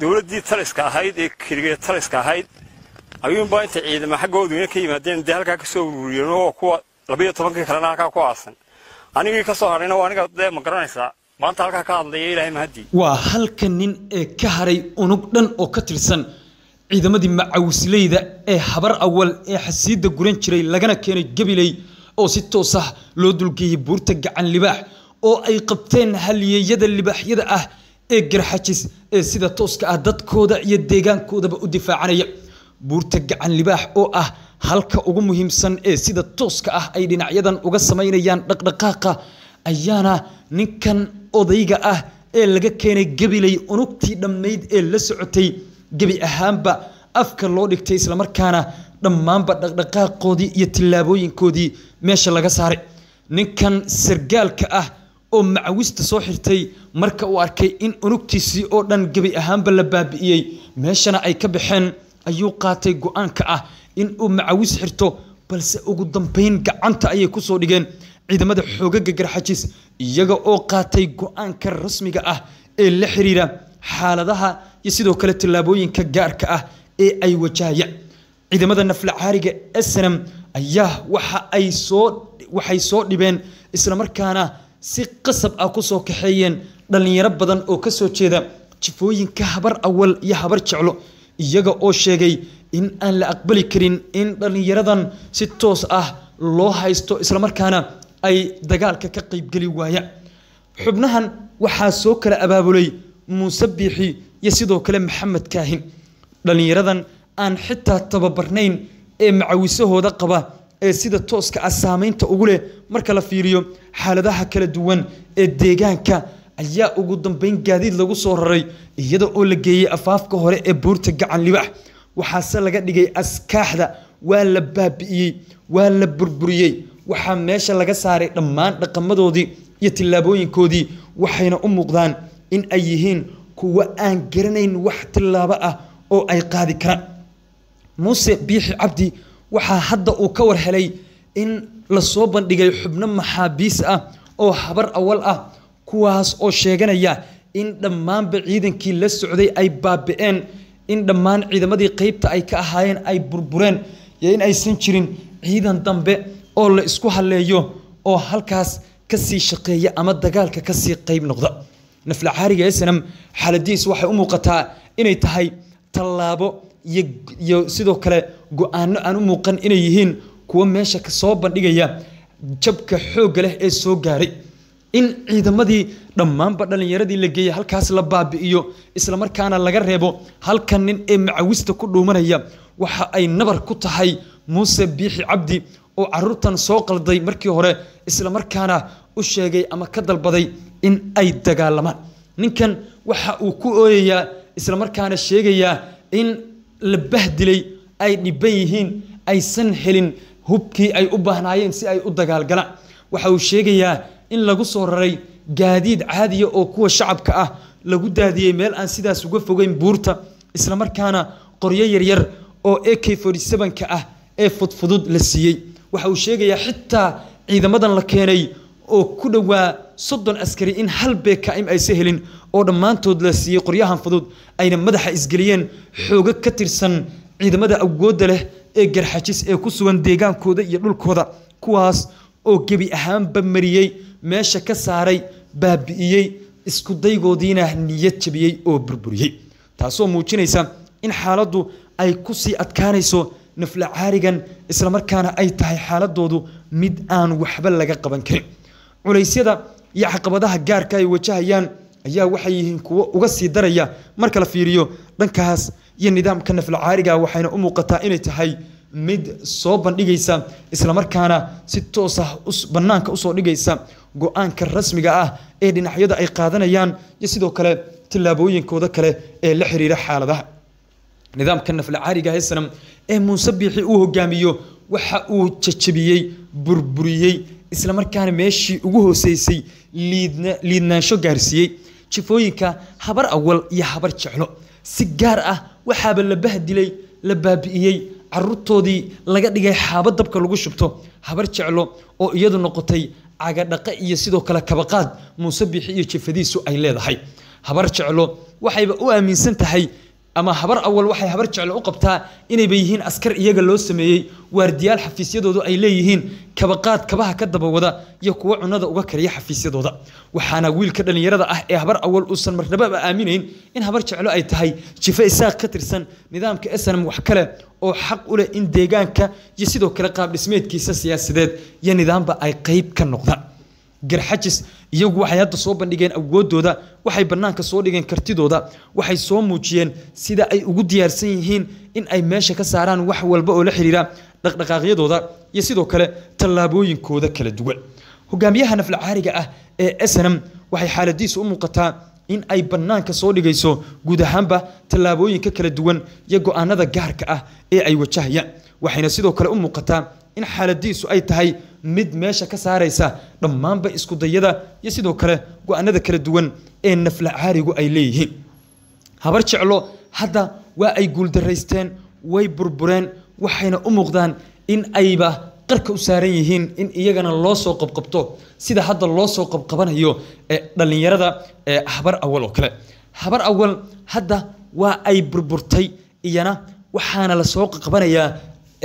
dowladdii taliska ahayd ee keligeed taliska ahayd ayuunbaa intay ciidama xaggooduina ka yimaadeen dee halkaa ka soo ururiyeen oo kuwa labayo tobankii kalena halkaa ku aasan. Anigii ka soo hadhayna waa aniga dee ma garanaysaa maanta halkaa ka hadlaya ilaahay mahadii waa halka nin ee ka haray unug dhan oo ka tirsan ciidamadii macawisleyda ee habar awal ee xasiidda guran jiray lagana keenay gabiley oo si toos ah loo dulgeeyey buurta gacan libaax oo ay qabteen halyeeyada libaaxyada ah ee garxajis ee sida tooska ah dadkooda iyo deegaankoodaba u difaacanaya. Buurta gacan libaax oo ah halka ugu muhiimsan ee sida tooska ah ay dhinacyadan uga samaynayaan dhaqdhaqaaqa ayaana ninkan odayga ah ee laga keenay gabiley unugtii dhammayd ee la socotay. Gebi ahaanba afka loo dhigtay islamarkaana dhammaanba dhaqdhaqaaqoodii iyo tillaabooyinkoodii meesha laga saaray. Ninkan sargaalka ah oo macawista soo xirtay marka uu arkay in unugtiisii oo dhan gebi ahaanba la baabi'iyey meeshana ay ka baxeen ayuu qaatay go'aanka ah in uu macawis xirto balse ugu dambayn gacanta ayay ku soo dhigeen. Ciidamada xoogaga garxajis iyaga oo qaatay go'aanka rasmiga ah ee la xiriira xaaladaha iyo sidoo kale tallaabooyinka gaarka ah ee ay wajahayaan ciidamada nafla caariga snm ayaa waxa ay soo waxay soo dhibeen islamarkaana si qasab ah ku soo kaxeeyeen dhallinyaro badan oo ka soo jeeda jifooyinka habar awal iyo habar jeclo iyaga oo sheegay in aan la aqbali karin in dhallinyaradan si toos ah loo haysto islamarkaana ay dagaalka ka qaybgeli waayaan xubnahan waxaa soo kala abaabulay muuse biixi iyo sidoo kale maxamed kaahin. Dhallinyaradan aan xitaa tababarnayn ee macawisahooda qaba ee sida tooska ah saamaynta ugu leh marka la fiiriyo xaaladaha kala duwan ee deegaanka ayaa ugu dambeyn gaadiid lagu soo raray iyada oo la geeyey afaafka hore ee buurta gacan libax waxaase laga dhigay askaaxda waa la baabi'iyey waa la burburiyey. Waxaa meesha laga saaray dhammaan dhaqamadoodii iyo tillaabooyinkoodii waxayna u muuqdaan in ay yihiin kuwo aan garanayn wax tillaabo ah oo ay qaadi karaan. Muuse biixi cabdi waxaa hadda uu ka war helay in la soo bandhigay xubno maxaabiis ah oo habar awal ah kuwaas oo sheeganaya in dhammaanba ciidankii la socday ay baabi'een in dhammaan ciidamadii qeybta ay ka ahaayeen ay burbureen iyo in aysan jirin ciidan dambe oo la isku halleeyo oo halkaas ka sii shaqeeya ama dagaalka ka sii qeyb noqda. Nafla caariga snam xaaladiis waxay u muuqataa inay tahay tallaabo iyo sidoo kale go'aano aan u muuqan inay yihiin kuwo meesha soo bandhigaya jabka xoogga leh ee soo gaaray. In ciidamadii dhammaanba dhallinyaradii la geeyey halkaas la baabi'iyo islamarkaana laga reebo halkan nin ee macawista ku dhuumanaya waxa ay nabar ku tahay muuse biixi cabdi oo caruurtan soo qalday markii hore islamarkaana u sheegay ama ka dalbaday in ay dagaalamaan. Ninkan waxa uu ku ooyayaa islamarkaana sheegayaa in la bahdilay ay dhiban yihiin aysan helin hubkii ay u baahnaayeen si ay u dagaalgalaan waxa uu sheegayaa in lagu soo raray gaadiid caadiya oo kuwa shacabka ah lagu daadiyey meel aan sidaas uga fogeyn buurta islamarkaana qoryo yaryar oo a k ka ah ee fudfudud la siiyey. Waxa uu sheegayaa xitaa ciidamadan la keenay oo ku dhowaa soddon askari in hal bkm aysa helin oo dhammaantood la siiyey qoryahan fudud ayna madaxa isgeliyeen xoogo ka tirsan ciidamada awoodda leh ee garxajis ee ku sugan deegaankooda iyo dhulkooda kuwaas oo gebi ahaanba mariyey meesha ka saaray baabi'iyey isku daygoodiina niyad jabiyey oo burburiyey. Taasoo muujinaysa in xaaladdu ay ku sii adkaanayso nafla caarigan islamarkaana ay tahay xaaladoodu mid aan waxba laga qaban karin. Culaysyada iyo caqabadaha gaarka ay wajahayaan ayaa waxay yihiin kuwo uga sii daraya marka la fiiriyo dhankaas iyo nidaamka nafla caariga waxayna u muuqataa inay tahay mid soo bandhigaysa islamarkaana si toos ah bannaanka u soo dhigaysa go'aanka rasmiga ah ee dhinacyada ay qaadanayaan iyo sidoo kale tillaabooyinkooda kale ee la xiriira xaaladaha. Nidaamka nafla caariga hesanam ee muuse biixi uu hogaamiyo waxa uu jajabiyey burburiyey islamarkaana meeshii ugu hooseysay liidnaansho gaarsiiyey jifooyinka habar awal iyo habar jeclo. Si gaar ah waxaaba la bahdilay la baabi'iyey caruurtoodii laga dhigay xaabo dabka lagu shubto habar jeclo oo iyadu noqotay cagadhaqe iyo sidoo kale kabaqaad muuse biixi iyo jifadiisu ay leedahay. Habar jeclo waxayba u aaminsan tahay ama habar awal waxay habar jeclo u qabtaa inayba yihiin askar iyaga loo sameeyey. Waardiyaal xafiisyadoodu ay leeyihiin kabaqaad kabaha ka dabawada iyo kuwo cunada uga kariya xafiisyadooda. Waxaana wiilka dhallinyarada ah ee habar awal uusan marnababa aaminayn in habar jeclo ay tahay jife isaaq ka tirsan nidaamka snm wax kale oo xaq u leh in deegaanka iyo sidoo kale qaab dhismeedkiisa siyaasadeed iyo nidaamba ay qayb ka noqdaan. Garxajis iyagu waxay hadda soo bandhigeen awoodooda waxay bannaanka soo dhigeen kartidooda waxay soo muujiyeen sida ay ugu diyaarsan yihiin in ay meesha ka saaraan wax walba oo la xiriira dhaqdhaqaaqyadooda iyo sidoo kale tallaabooyinkooda kala duwan. Hogaamiyaha naflacaariga ah ee snm waxay xaaladiisu u muuqataa in ay bannaanka soo dhigayso guud ahaanba tallaabooyinka kala duwan iyo go'aanada gaarka ah ee ay wajahayaan waxayna sidoo kale u muuqataa in xaaladiisu ay tahay mid meesha ka saaraysa dhammaanba iskudayada iyo sidoo kale go'aanada kala duwan ee nafla caarigu ay leeyihiin. Habar jeclo hadda waa ay guuldaraysteen way burbureen waxayna u muuqdaan in ayba qarka u saaran yihiin in iyagana loo soo qabqabto sida hadda loo soo qabqabanayo ee dhallinyarada ee habar awal oo kale. Habar awal hadda waa ay burburtay iyana waxaana la soo qabanayaa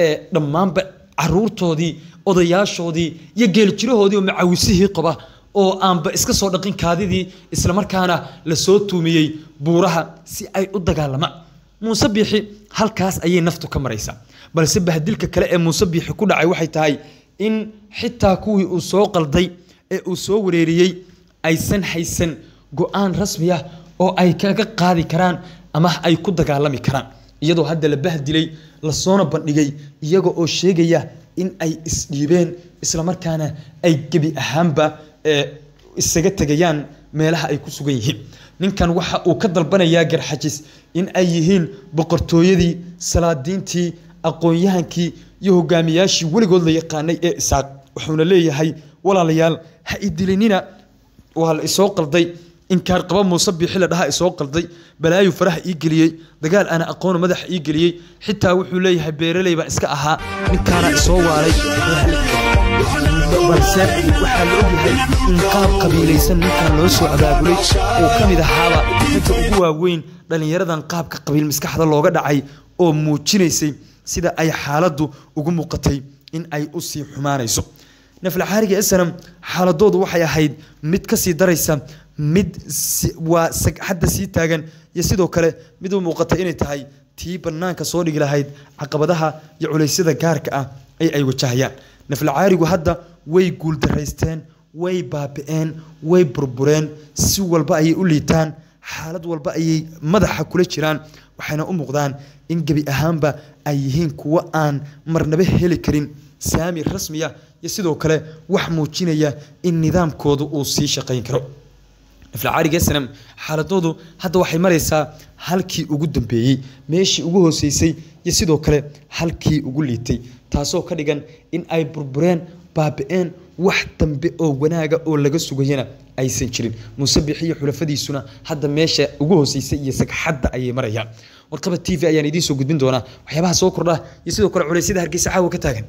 ee dhammaanba caruurtoodii odayaashoodii iyo geeljirahoodii oo macawisihii qaba oo aanba iska soo dhaqin kaadidii islamarkaana la soo tuumiyey buuraha si ay u dagaalamaan muuse biixi halkaas ayay naftu ka maraysaa. Balse bahdilka kale ee muuse biixi ku dhacay waxay tahay in xitaa kuwii uu soo qalday ee uu soo wareeriyey aysan haysan go'aan rasmi ah oo ay kaga qaadi karaan ama ay ku dagaalami karaan. Iyadoo hadda la bahdilay lasoona bandhigay iyaga oo sheegaya in ay isdhiibeen islamarkaana ay gebi ahaanba isaga tegayaan meelaha ay ku sugan yihiin. Ninkan waxa uu ka dalbanayaa garxajis in ay yihiin boqortooyadii salaadiintii aqoon-yahankii iyo hogaamiyaashii weligood la yaqaanay ee isaaq. Wuxuuna leeyahay walaalayaal ha idilinina waa la isoo qalday inkaar qaba muuse biixi la dhaha isoo qalday balaayu faraha ii geliyey dagaal ana aqoona madaxa ii geliyey xitaa wuxuu leeyahay beeraley baan iska ahaa ninkaana isoo waalay. Balse waxaa la ogyahay in qaab qabiilaysan ninkan loo soo abaabulay uu ka mid ahaaba ninka ugu waaweyn dhallinyaradan qaabka qabiil maskaxda looga dhacay oo muujinaysay sida ay xaaladdu ugu muuqatay in ay u sii xumaanayso naflacaariga snam xaaladoodu waxay ahayd mid ka sii daraysa mid waa hadda sii taagan iyo sidoo kale mid u muuqata inay tahay tii bannaanka soo dhigi lahayd caqabadaha iyo culaysyada gaarka ah ee ay wajahayaan naflacaarigu hadda way guuldaraysteen way baabi'een way burbureen si walba ayay u liitaan xaalad walba ayay madaxa kula jiraan waxayna u muuqdaan in gebi ahaanba ay yihiin kuwo aan marnaba heli karin saami rasmiya iyo sidoo kale wax muujinaya in nidaamkoodu uu sii shaqayn karo. Naflacaariga snam xaaladoodu hadda waxay maraysaa halkii ugu dambeeyey meeshii ugu hooseysay iyo sidoo kale halkii ugu liitay taasoo ka dhigan in ay burbureen baabi'een wax dambe oo wanaaga oo laga sugayana aysan jirin. Muuse bixi iyo xulafadiisuna hadda meesha ugu hooseysay iyo sagxadda ayay marayaan. Warqaba t v ayaan idiin soo gudbin doonaa. Waxyaabaha soo kordha iyo sidoo kale culeysyada hargeysa caawa ka taagan